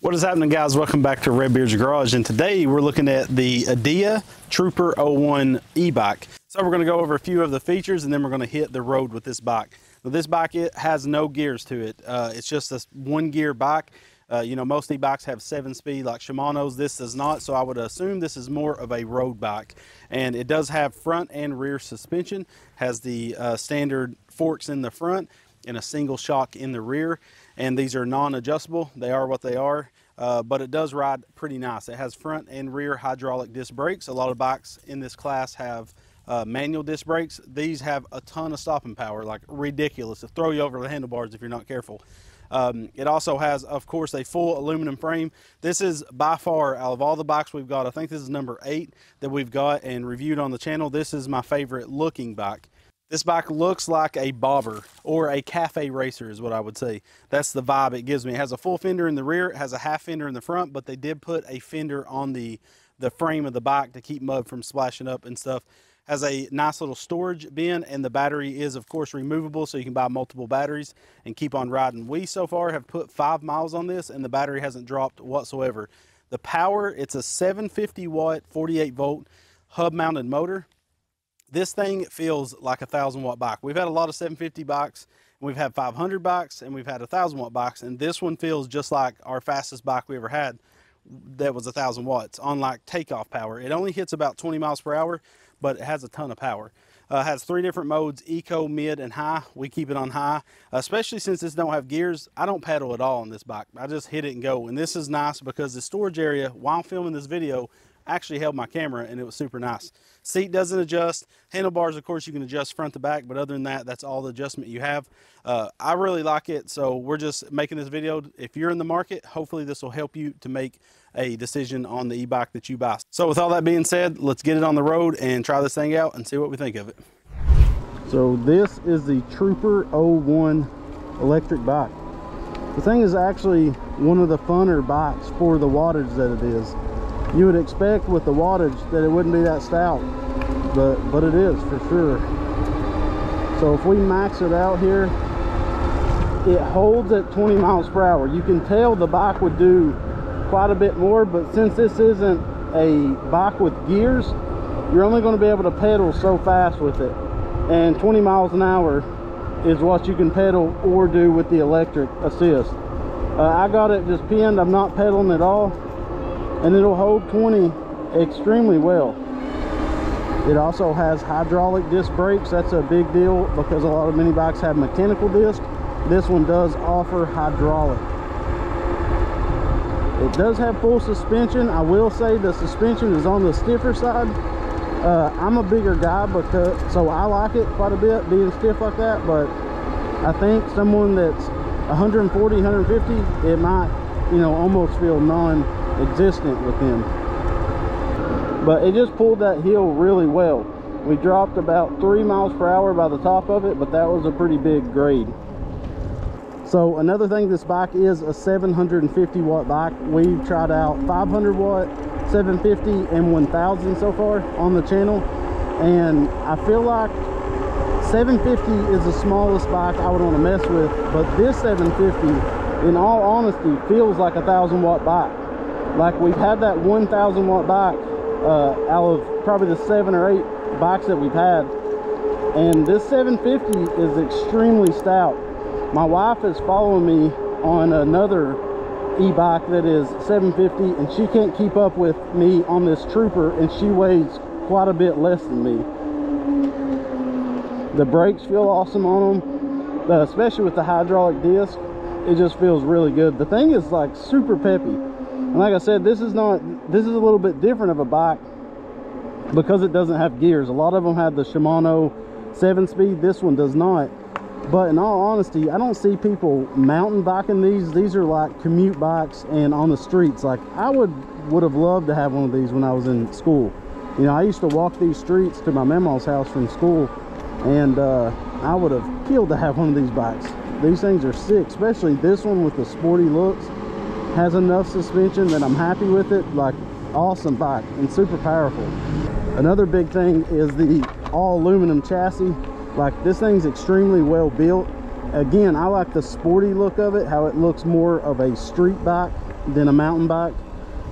What is happening guys? Welcome back to Redbeard's Garage and today we're looking at the Yadea Trooper 01 e-bike. So we're going to go over a few of the features and then we're going to hit the road with this bike. Now this bike it has no gears to it. Uh, it's just a one gear bike. Uh, you know most e-bikes have seven speed like Shimano's. This does not so I would assume this is more of a road bike. And it does have front and rear suspension. Has the uh, standard forks in the front and a single shock in the rear and these are non-adjustable they are what they are uh, but it does ride pretty nice it has front and rear hydraulic disc brakes a lot of bikes in this class have uh, manual disc brakes these have a ton of stopping power like ridiculous to throw you over the handlebars if you're not careful um, it also has, of course, a full aluminum frame. This is by far, out of all the bikes we've got, I think this is number eight that we've got and reviewed on the channel. This is my favorite looking bike. This bike looks like a bobber or a cafe racer is what I would say. That's the vibe it gives me. It has a full fender in the rear, it has a half fender in the front, but they did put a fender on the, the frame of the bike to keep mud from splashing up and stuff. Has a nice little storage bin and the battery is of course removable so you can buy multiple batteries and keep on riding. We so far have put five miles on this and the battery hasn't dropped whatsoever. The power, it's a 750 watt, 48 volt hub mounted motor this thing feels like a thousand watt bike. We've had a lot of 750 bikes, we've had 500 bikes, and we've had a thousand watt bikes, and this one feels just like our fastest bike we ever had that was a thousand watts on like takeoff power. It only hits about 20 miles per hour, but it has a ton of power. Uh, has three different modes, eco, mid, and high. We keep it on high, especially since this don't have gears. I don't pedal at all on this bike. I just hit it and go. And this is nice because the storage area, while filming this video, actually held my camera and it was super nice. Seat doesn't adjust. Handlebars, of course, you can adjust front to back, but other than that, that's all the adjustment you have. Uh, I really like it, so we're just making this video. If you're in the market, hopefully this will help you to make a decision on the e-bike that you buy. So with all that being said, let's get it on the road and try this thing out and see what we think of it. So this is the Trooper 01 electric bike. The thing is actually one of the funner bikes for the wattage that it is you would expect with the wattage that it wouldn't be that stout but but it is for sure. So if we max it out here it holds at 20 miles per hour. You can tell the bike would do quite a bit more but since this isn't a bike with gears you're only going to be able to pedal so fast with it. And 20 miles an hour is what you can pedal or do with the electric assist. Uh, I got it just pinned. I'm not pedaling at all and it'll hold 20 extremely well. It also has hydraulic disc brakes. That's a big deal because a lot of mini bikes have mechanical disc. This one does offer hydraulic. It does have full suspension. I will say the suspension is on the stiffer side. Uh, i'm a bigger guy because so i like it quite a bit being stiff like that but i think someone that's 140 150 it might you know almost feel non existent with him. But it just pulled that hill really well. We dropped about three miles per hour by the top of it but that was a pretty big grade. So another thing this bike is a 750 watt bike. We've tried out 500 watt 750 and 1000 so far on the channel. And i feel like 750 is the smallest bike i would want to mess with but this 750 in all honesty feels like a thousand watt bike like we've had that 1000 watt bike uh, out of probably the seven or eight bikes that we've had. And this 750 is extremely stout. My wife is following me on another e-bike that is 750 and she can't keep up with me on this trooper and she weighs quite a bit less than me. The brakes feel awesome on them uh, especially with the hydraulic disc it just feels really good the thing is like super peppy and like I said, this is not, this is a little bit different of a bike because it doesn't have gears. A lot of them have the Shimano 7-speed. This one does not. But in all honesty, I don't see people mountain biking these. These are like commute bikes and on the streets. Like I would would have loved to have one of these when I was in school. You know, I used to walk these streets to my mama's house from school and uh, I would have killed to have one of these bikes. These things are sick, especially this one with the sporty looks has enough suspension that I'm happy with it like awesome bike and super powerful another big thing is the all aluminum chassis like this thing's extremely well built again I like the sporty look of it how it looks more of a street bike than a mountain bike.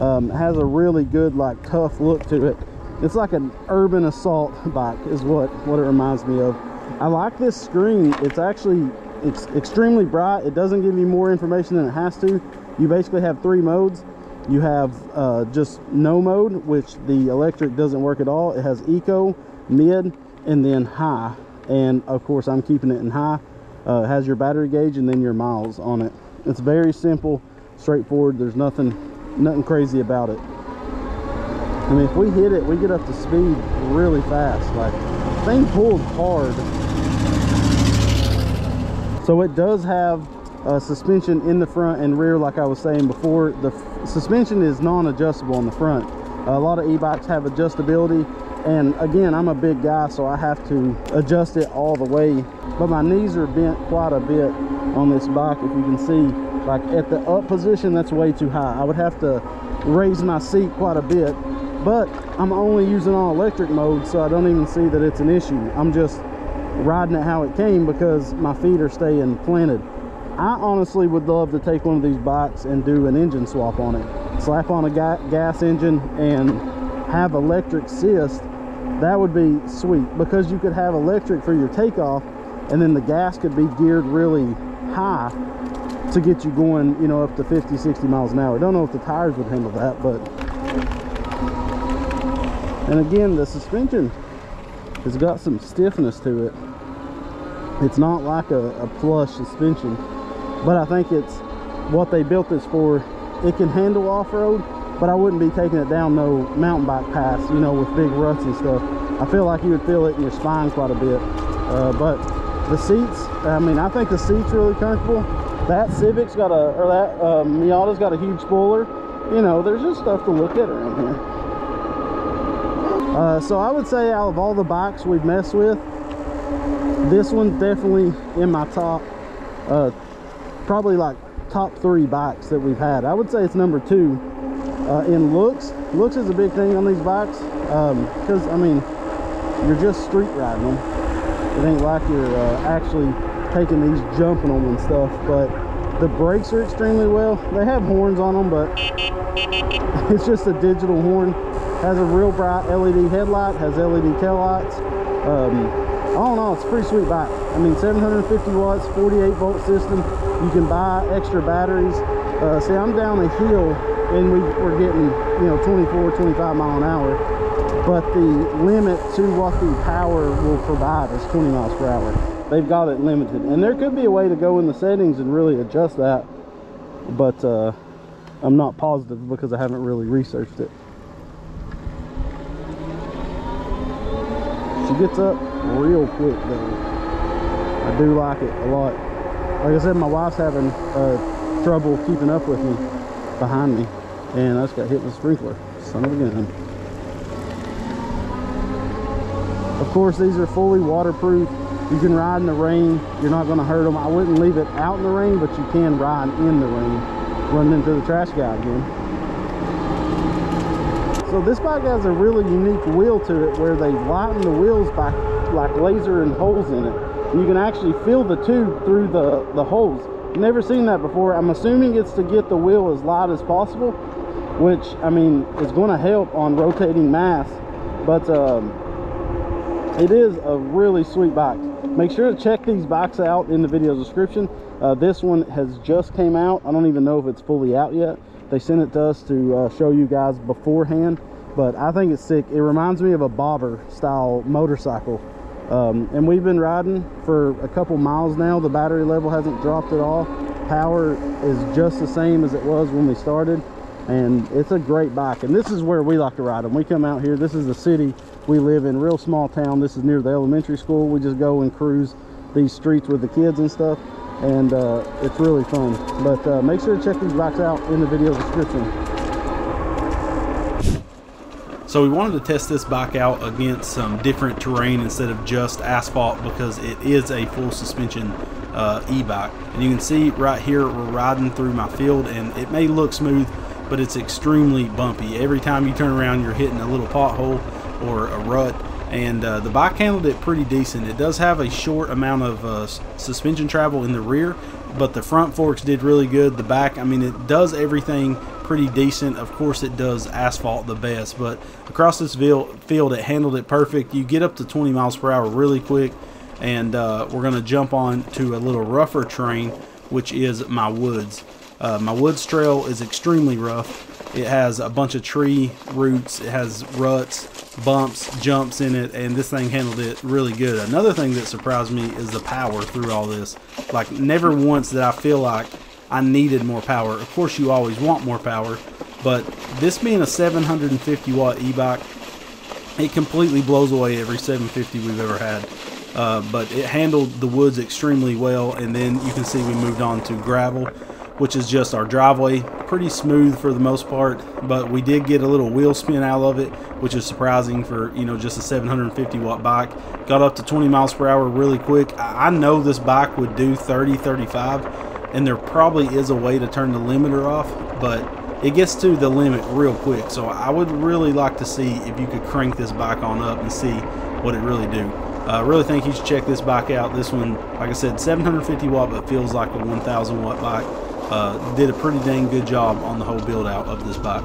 Um, has a really good, like, tough look to it. It's like an urban assault bike is what, what it reminds me of. I like this screen. It's actually it's extremely bright. It doesn't give you more information than it has to. You basically have three modes. You have uh, just no mode, which the electric doesn't work at all. It has eco, mid, and then high. And of course, I'm keeping it in high. Uh, it has your battery gauge and then your miles on it. It's very simple, straightforward. There's nothing, nothing crazy about it. I mean, if we hit it, we get up to speed really fast. Like, thing pulls hard. So it does have uh, suspension in the front and rear like I was saying before. The suspension is non-adjustable on the front. A lot of e-bikes have adjustability. And again I'm a big guy so I have to adjust it all the way. But my knees are bent quite a bit on this bike if you can see. Like at the up position that's way too high. I would have to raise my seat quite a bit. But I'm only using all electric mode so I don't even see that it's an issue. I'm just riding it how it came because my feet are staying planted I honestly would love to take one of these bikes and do an engine swap on it. Slap on a ga gas engine and have electric assist. That would be sweet because you could have electric for your takeoff and then the gas could be geared really high to get you going, you know, up to 50, 60 miles an hour. Don't know if the tires would handle that, but... And again, the suspension has got some stiffness to it. It's not like a, a plush suspension but I think it's what they built this for. It can handle off-road, but I wouldn't be taking it down no mountain bike pass, you know, with big ruts and stuff. I feel like you would feel it in your spine quite a bit. Uh, but the seats, I mean, I think the seat's really comfortable. That Civic's got a, or that uh, Miata's got a huge spoiler. You know, there's just stuff to look at around here. Uh, so I would say out of all the bikes we've messed with, this one's definitely in my top uh, probably like top three bikes that we've had. I would say it's number two uh, in looks. Looks is a big thing on these bikes because, um, I mean, you're just street riding them. It ain't like you're uh, actually taking these jumping them and stuff, but the brakes are extremely well. They have horns on them, but it's just a digital horn. Has a real bright LED headlight, has LED tail lights. Um, all in all, it's a pretty sweet bike. I mean, 750 watts, 48 volt system. You can buy extra batteries. Uh, see, I'm down a hill and we, we're getting, you know, 24, 25 mile an hour. But the limit to what the power will provide is 20 miles per hour. They've got it limited. And there could be a way to go in the settings and really adjust that. But uh, I'm not positive because I haven't really researched it. She gets up real quick though. I do like it a lot like I said, my wife's having uh, trouble keeping up with me behind me. And I just got hit with a sprinkler. Son of a gun. Of course, these are fully waterproof. You can ride in the rain. You're not going to hurt them. I wouldn't leave it out in the rain, but you can ride in the rain. Running into the trash guy again. So this bike has a really unique wheel to it where they've lightened the wheels by like laser and holes in it. You can actually feel the tube through the the holes. Never seen that before. I'm assuming it's to get the wheel as light as possible which i mean is going to help on rotating mass. But um, it is a really sweet bike. Make sure to check these bikes out in the video description. Uh, this one has just came out. I don't even know if it's fully out yet. They sent it to us to uh, show you guys beforehand but i think it's sick. It reminds me of a bobber style motorcycle um, and we've been riding for a couple miles now. The battery level hasn't dropped at all. Power is just the same as it was when we started. And it's a great bike. And this is where we like to ride them we come out here. This is the city we live in. Real small town. This is near the elementary school. We just go and cruise these streets with the kids and stuff. And uh, it's really fun. But uh, make sure to check these bikes out in the video description so we wanted to test this bike out against some different terrain instead of just asphalt because it is a full suspension uh, e-bike. And you can see right here we're riding through my field and it may look smooth but it's extremely bumpy. Every time you turn around you're hitting a little pothole or a rut and uh, the bike handled it pretty decent. It does have a short amount of uh, suspension travel in the rear, but the front forks did really good. The back, I mean, it does everything pretty decent. Of course, it does asphalt the best, but across this field, it handled it perfect. You get up to 20 miles per hour really quick, and uh, we're going to jump on to a little rougher train, which is my woods. Uh, my woods trail is extremely rough. It has a bunch of tree roots, it has ruts, bumps, jumps in it, and this thing handled it really good. Another thing that surprised me is the power through all this. Like, never once did I feel like I needed more power. Of course, you always want more power, but this being a 750 watt e-bike, it completely blows away every 750 we've ever had. Uh, but it handled the woods extremely well, and then you can see we moved on to gravel which is just our driveway. Pretty smooth for the most part, but we did get a little wheel spin out of it, which is surprising for, you know, just a 750 watt bike. Got up to 20 miles per hour really quick. I know this bike would do 30, 35, and there probably is a way to turn the limiter off, but it gets to the limit real quick. So I would really like to see if you could crank this bike on up and see what it really do. I uh, really think you should check this bike out. This one, like I said, 750 watt, but feels like a 1000 watt bike uh, did a pretty dang good job on the whole build out of this bike.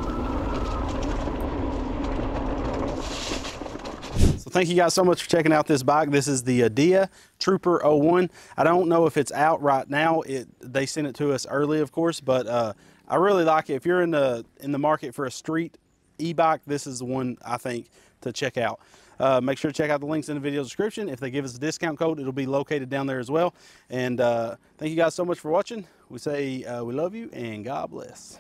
Thank you guys so much for checking out this bike. This is the Yadea Trooper 01. I don't know if it's out right now. It They sent it to us early, of course, but uh, I really like it. If you're in the, in the market for a street e-bike, this is the one I think to check out. Uh, make sure to check out the links in the video description. If they give us a discount code, it'll be located down there as well. And uh, thank you guys so much for watching. We say uh, we love you and God bless.